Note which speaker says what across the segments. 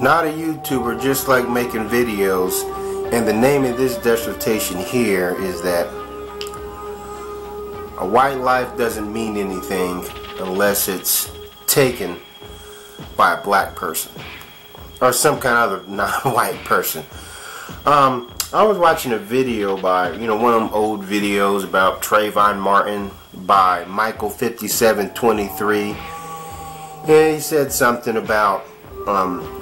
Speaker 1: not a YouTuber, just like making videos. And the name of this dissertation here is that a white life doesn't mean anything unless it's taken by a black person or some kind of other non-white person. Um, I was watching a video by, you know, one of them old videos about Trayvon Martin by Michael5723. And he said something about um,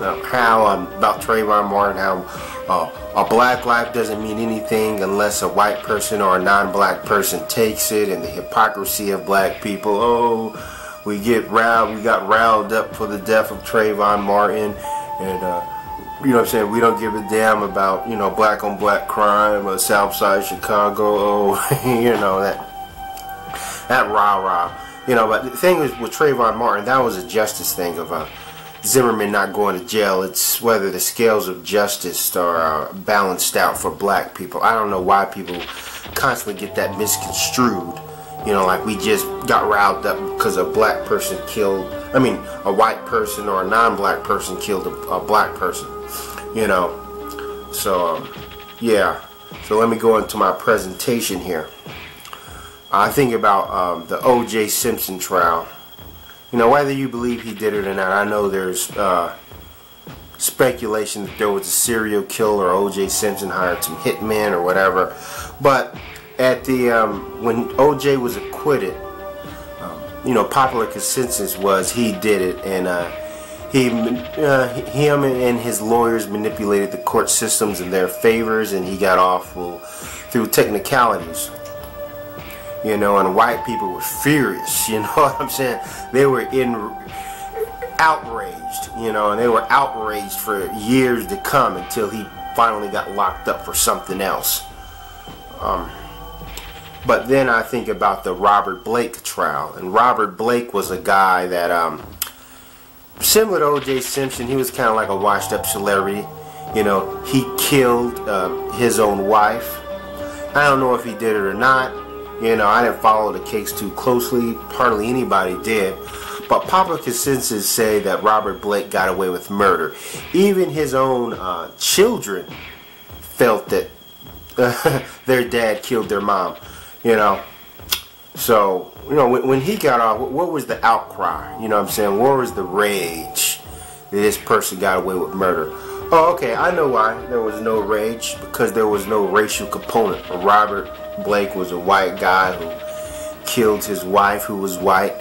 Speaker 1: how um, about Trayvon Martin, how uh, a black life doesn't mean anything unless a white person or a non-black person takes it, and the hypocrisy of black people. Oh, we get riled, we got riled up for the death of Trayvon Martin, and uh, you know what I'm saying? We don't give a damn about you know black on black crime or South Side Chicago. Oh, you know that that rah rah. You know, but the thing is with Trayvon Martin, that was a justice thing of uh, Zimmerman not going to jail. It's whether the scales of justice are uh, balanced out for black people. I don't know why people constantly get that misconstrued. You know, like we just got riled up because a black person killed, I mean, a white person or a non-black person killed a, a black person. You know, so um, yeah. So let me go into my presentation here. I think about um, the O.J. Simpson trial. You know, whether you believe he did it or not, I know there's uh, speculation that there was a serial killer, O.J. Simpson hired some hitmen or whatever. But at the um, when O.J. was acquitted, um, you know, popular consensus was he did it, and uh, he, uh, him and his lawyers manipulated the court systems in their favors, and he got off well, through technicalities you know, and white people were furious, you know what I'm saying? They were in outraged, you know, and they were outraged for years to come until he finally got locked up for something else. Um, but then I think about the Robert Blake trial, and Robert Blake was a guy that, um, similar to O.J. Simpson, he was kind of like a washed-up celebrity. You know, he killed uh, his own wife. I don't know if he did it or not. You know, I didn't follow the case too closely. Hardly anybody did. But popular consensus say that Robert Blake got away with murder. Even his own uh, children felt that their dad killed their mom. You know, so you know when, when he got off, what was the outcry? You know what I'm saying? Where was the rage that this person got away with murder? Oh, okay, I know why there was no rage because there was no racial component. Robert Blake was a white guy who killed his wife who was white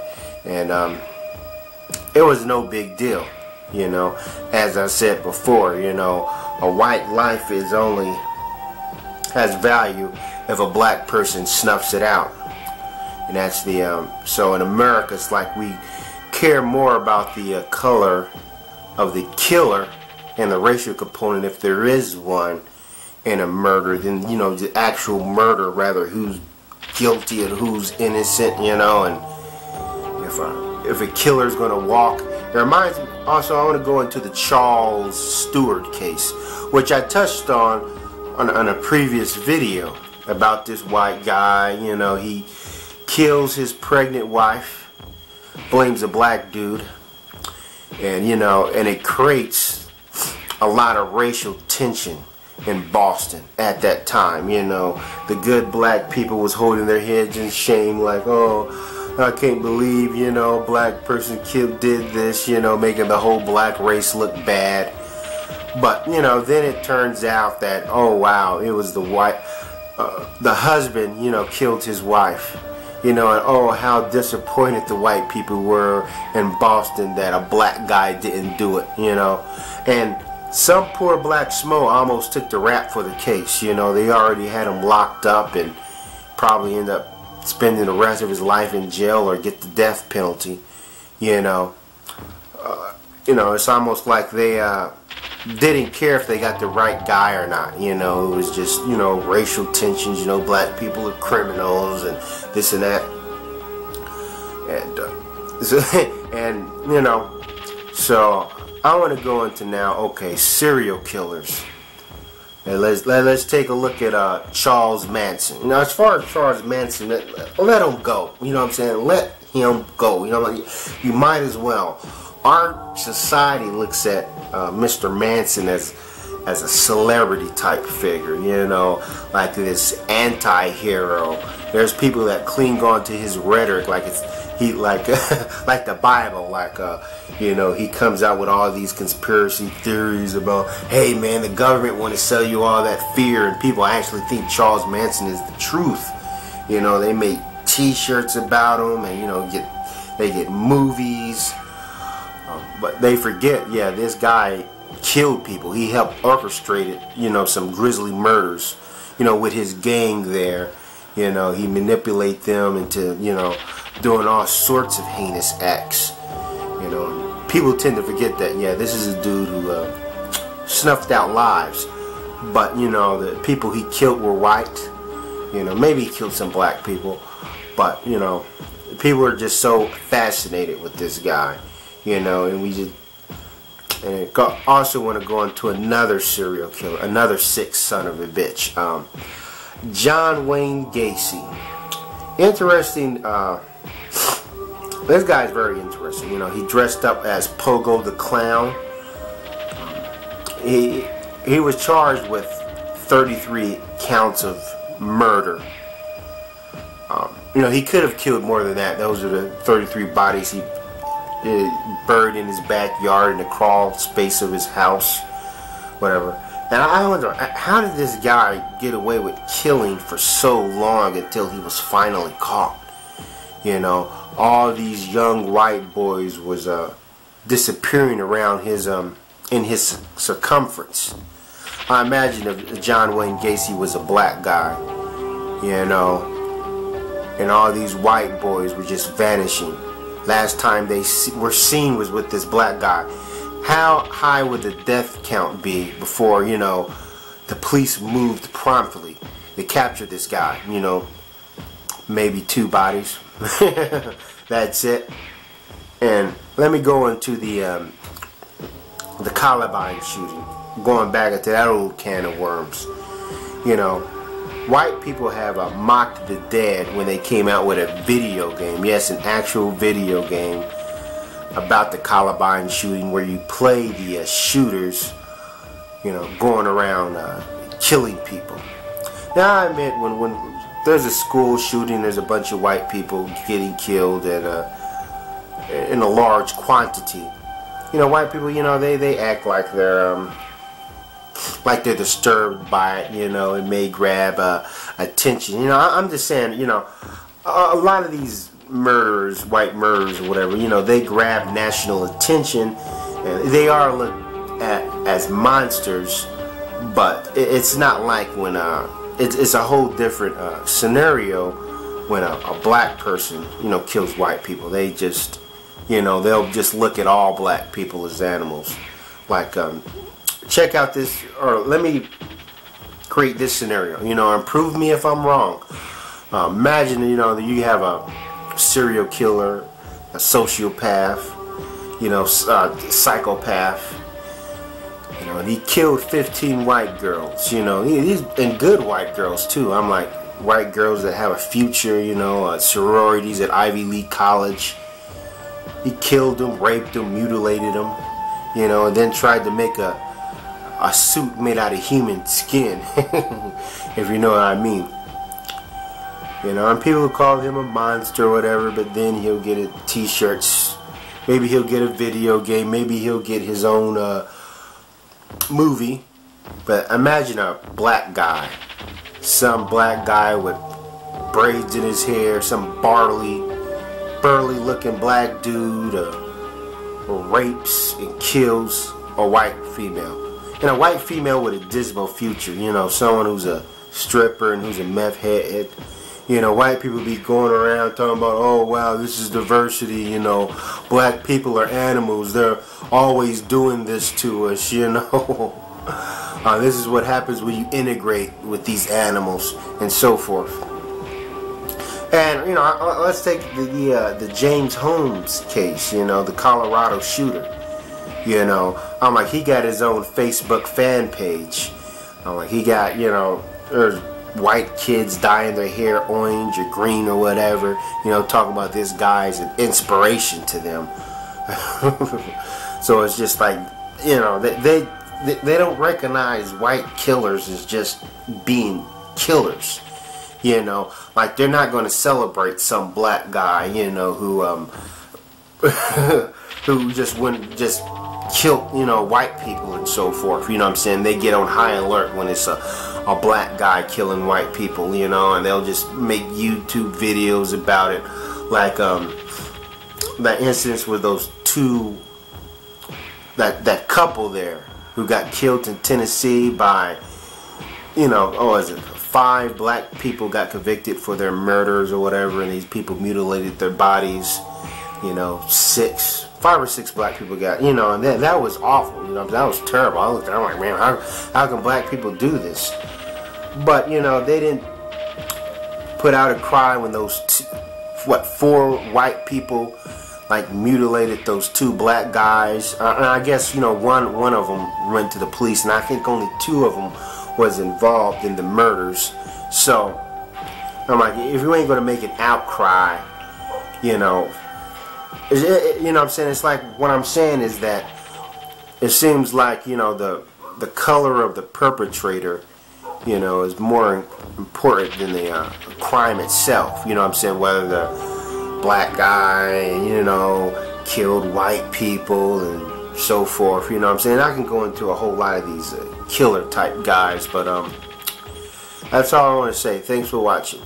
Speaker 1: and um, it was no big deal you know. As I said before you know a white life is only has value if a black person snuffs it out. And that's the um, so in America it's like we care more about the uh, color of the killer and the racial component if there is one in a murder than you know the actual murder rather who's guilty and who's innocent you know and if a, if a killer's gonna walk. It reminds me also I want to go into the Charles Stuart case which I touched on on, on a previous video about this white guy you know he kills his pregnant wife blames a black dude and you know and it creates a lot of racial tension in Boston at that time. You know, the good black people was holding their heads in shame like, oh, I can't believe, you know, black person killed did this, you know, making the whole black race look bad. But, you know, then it turns out that, oh, wow, it was the white, uh, the husband, you know, killed his wife. You know, and oh, how disappointed the white people were in Boston that a black guy didn't do it, you know. And some poor black smo almost took the rap for the case. You know, they already had him locked up and probably end up spending the rest of his life in jail or get the death penalty. You know, uh, you know, it's almost like they uh, didn't care if they got the right guy or not. You know, it was just you know racial tensions. You know, black people are criminals and this and that. And uh, and you know, so I want to go into now, okay, serial killers. Let's let, let's take a look at uh, Charles Manson. Now, as far as Charles Manson, let, let him go. You know what I'm saying? Let him go. You know, you might as well. our society looks at uh, Mr. Manson as as a celebrity type figure, you know, like this anti-hero. There's people that cling on to his rhetoric like it's he like like the Bible, like uh, you know, he comes out with all these conspiracy theories about, hey man, the government want to sell you all that fear, and people actually think Charles Manson is the truth. You know, they make T-shirts about him, and you know, get they get movies, um, but they forget, yeah, this guy killed people. He helped orchestrate it, you know, some grisly murders, you know, with his gang there. You know, he manipulate them into, you know, doing all sorts of heinous acts. You know, people tend to forget that, yeah, this is a dude who uh, snuffed out lives. But, you know, the people he killed were white. You know, maybe he killed some black people. But, you know, people are just so fascinated with this guy. You know, and we just and also want to go into another serial killer, another sick son of a bitch. Um, John Wayne Gacy. Interesting. Uh, this guy's very interesting. You know, he dressed up as Pogo the Clown. He he was charged with 33 counts of murder. Um, you know, he could have killed more than that. Those are the 33 bodies he buried in his backyard in the crawl space of his house, whatever. And I wonder, how did this guy get away with killing for so long until he was finally caught? You know, all these young white boys was uh, disappearing around his um in his circumference. I imagine if John Wayne Gacy was a black guy, you know, and all these white boys were just vanishing last time they were seen was with this black guy. How high would the death count be before, you know, the police moved promptly to capture this guy? You know, maybe two bodies. That's it. And let me go into the um, the Columbine shooting. Going back into that old can of worms. You know, White people have uh, mocked the dead when they came out with a video game. Yes, an actual video game about the Columbine shooting where you play the uh, shooters, you know, going around uh, killing people. Now, I admit, when, when there's a school shooting, there's a bunch of white people getting killed at a, in a large quantity. You know, white people, you know, they, they act like they're... Um, like they're disturbed by it, you know, it may grab uh, attention. You know, I, am just saying, you know, a, a, lot of these murderers, white murderers or whatever, you know, they grab national attention. They are looked at as monsters, but it's not like when uh, it's, it's a whole different uh, scenario when a, a black person, you know, kills white people. They just, you know, they'll just look at all black people as animals. Like, um, check out this, or let me create this scenario. You know, and prove me if I'm wrong. Uh, imagine, you know, that you have a serial killer, a sociopath, you know, uh, psychopath. You know, and he killed 15 white girls. You know, he's and good white girls too. I'm like white girls that have a future. You know, uh, sororities at Ivy League college. He killed them, raped them, mutilated them. You know, and then tried to make a a suit made out of human skin, if you know what I mean. You know, and people call him a monster or whatever, but then he'll get a t-shirts. Maybe he'll get a video game. Maybe he'll get his own uh, movie. But imagine a black guy. Some black guy with braids in his hair. Some barley, burly looking black dude uh, rapes and kills a white female and a white female with a dismal future, you know, someone who's a stripper and who's a meth head. You know, white people be going around talking about, oh wow, this is diversity, you know, black people are animals, they're always doing this to us, you know. uh, this is what happens when you integrate with these animals and so forth. And you know, let's take the the, uh, the James Holmes case. You know, the Colorado shooter. You know, I'm like, he got his own Facebook fan page. I'm like, he got, you know, there's white kids dyeing their hair orange or green or whatever. You know, talking about this guy an inspiration to them. so it's just like, you know, they, they they don't recognize white killers as just being killers. You know, like they're not going to celebrate some black guy, you know, who um who just wouldn't just kill, you know, white people and so forth. You know what I'm saying? They get on high alert when it's a a black guy killing white people, you know, and they'll just make YouTube videos about it. Like um that incident with those two that that couple there who got killed in Tennessee by you know, oh is it five black people got convicted for their murders or whatever and these people mutilated their bodies you know six five or six black people got you know and that, that was awful you know that was terrible. I looked at it, i'm like man how, how can black people do this? But you know they didn't put out a cry when those two, what four white people like mutilated those two black guys. Uh, and i guess you know one one of them went to the police and i think only two of them was involved in the murders. So I'm like, if you ain't gonna make an outcry, you know, it, you know what I'm saying? It's like what I'm saying is that it seems like you know the the color of the perpetrator, you know, is more important than the uh, crime itself. You know what I'm saying? Whether the black guy, you know, killed white people and so forth. You know what I'm saying? I can go into a whole lot of these. Uh, killer type guys. But um, that's all I want to say. Thanks for watching.